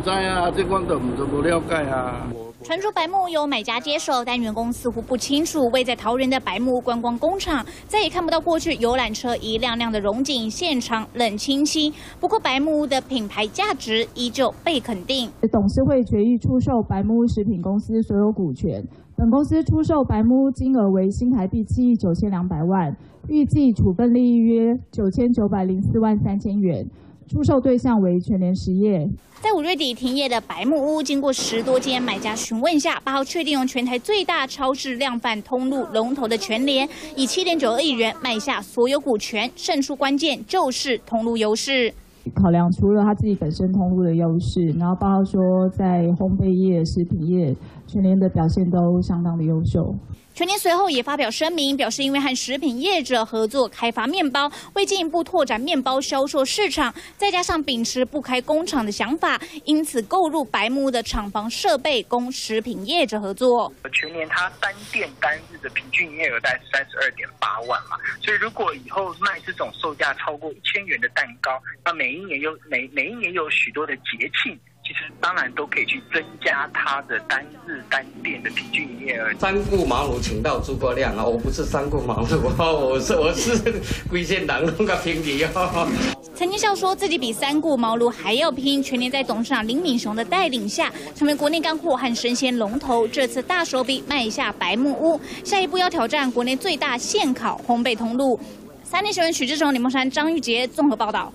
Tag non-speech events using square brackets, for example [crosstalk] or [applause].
不知啊，这款都唔都不了解啊。传出白木由买家接手，但员工似乎不清楚，位在桃园的白木观光工厂再也看不到过去游览车一辆辆的荣景，现场冷清清。不过白木屋的品牌价值依旧被肯定。董事会决议出售白木屋食品公司所有股权，本公司出售白木屋金额为新台币七亿九千两百万，预计处分利益约九千九百零四万三千元。出售对象为全联实业。在五月底停业的白木屋，经过十多间买家询问下，八号确定用全台最大超市量贩通路龙头的全联，以七点九二亿元卖下所有股权。胜出关键就是通路优势。考量除了他自己本身通路的优势，然后包括说在烘焙业、食品业，全年的表现都相当的优秀。全年随后也发表声明，表示因为和食品业者合作开发面包，为进一步拓展面包销售市场，再加上秉持不开工厂的想法，因此购入白木的厂房设备供食品业者合作。全年它单店单日的平均营业额在三十二点八万嘛，所以如果以后卖这种售价超过一千元的蛋糕，那每一年有每每一年有许多的节庆。其实当然都可以去增加它的单日单店的平均营业额。三顾茅庐请到诸葛亮啊！我不是三顾茅庐，我是我是 [laughs] 龟仙人弄个平底哦。曾经笑说自己比三顾茅庐还要拼，全年在董事长林敏雄的带领下，成为国内干货和生鲜龙头。这次大手笔卖下白木屋，下一步要挑战国内最大现烤烘焙通路。三立新闻许志雄、李梦山、张玉杰综合报道。